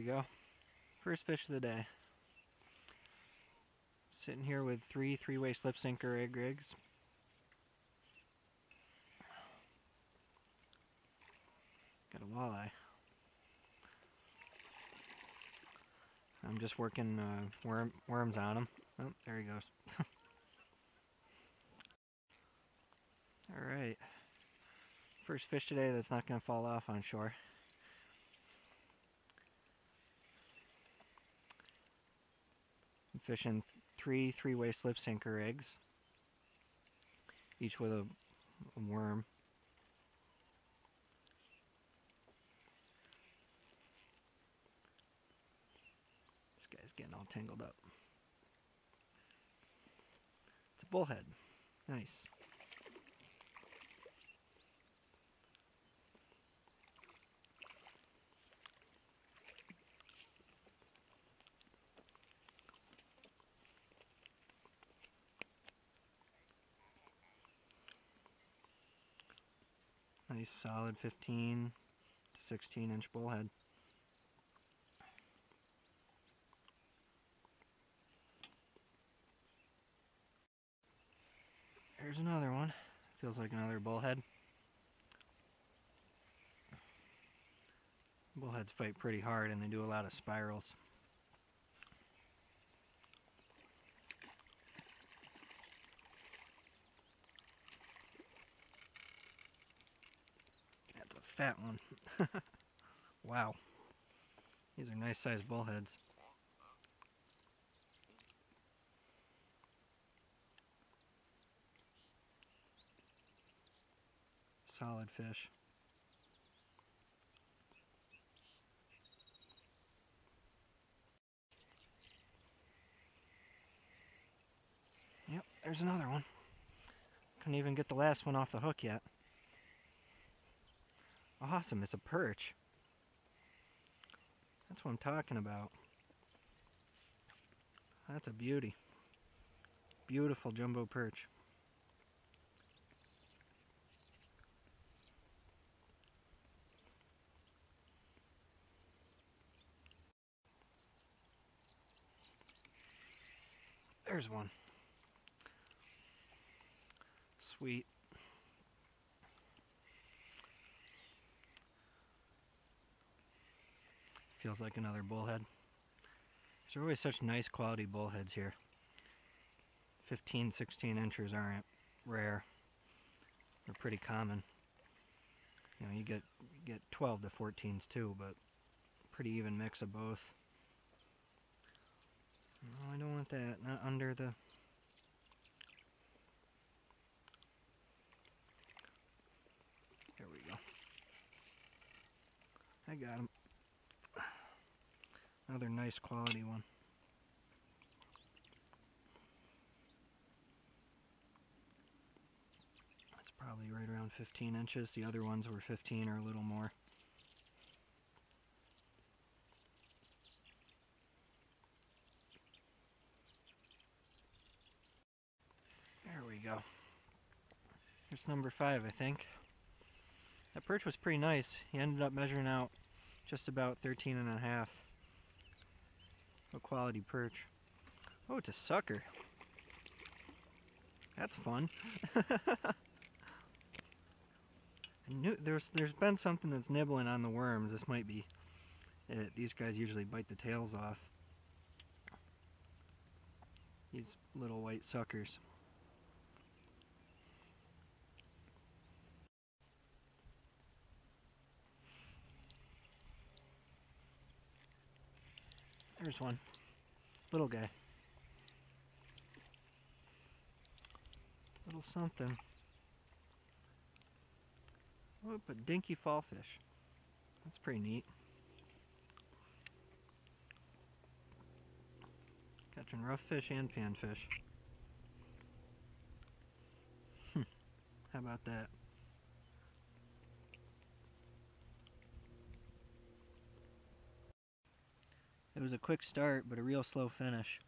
we go. First fish of the day. Sitting here with three three-way slip sinker egg rigs. Got a walleye. I'm just working uh, worm, worms on him. Oh, there he goes. Alright. First fish today that's not going to fall off on shore. Fishing three three-way slip sinker eggs, each with a, a worm. This guy's getting all tangled up. It's a bullhead. Nice. Nice solid 15 to 16 inch bullhead. Here's another one. Feels like another bullhead. Bullheads fight pretty hard and they do a lot of spirals. That's a fat one. wow. These are nice sized bullheads. Solid fish. Yep, there's another one. Couldn't even get the last one off the hook yet. Awesome, it's a perch. That's what I'm talking about. That's a beauty. Beautiful jumbo perch. There's one. Sweet. Feels like another bullhead. There's always such nice quality bullheads here. 15, 16 inches aren't rare. They're pretty common. You know, you get you get 12 to 14s too, but pretty even mix of both. No, I don't want that. Not under the... There we go. I got him. Another nice quality one. That's probably right around 15 inches. The other ones were 15 or a little more. There we go. Here's number five, I think. That perch was pretty nice. He ended up measuring out just about 13 and a half. A quality perch. Oh, it's a sucker. That's fun. I knew there's there's been something that's nibbling on the worms. This might be it. These guys usually bite the tails off. These little white suckers. There's one. Little guy. Little something. Oh, a dinky fallfish. That's pretty neat. Catching rough fish and panfish. Hmm. How about that? It was a quick start, but a real slow finish.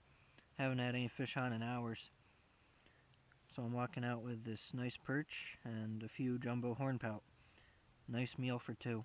Haven't had any fish on in hours. So I'm walking out with this nice perch and a few jumbo hornpout. Nice meal for two.